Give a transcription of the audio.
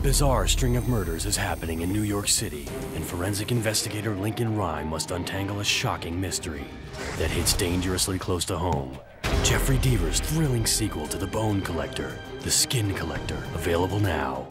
A bizarre string of murders is happening in New York City, and forensic investigator Lincoln Rhyme must untangle a shocking mystery that hits dangerously close to home. Jeffery Deaver's thrilling sequel to The Bone Collector, The Skin Collector, available now.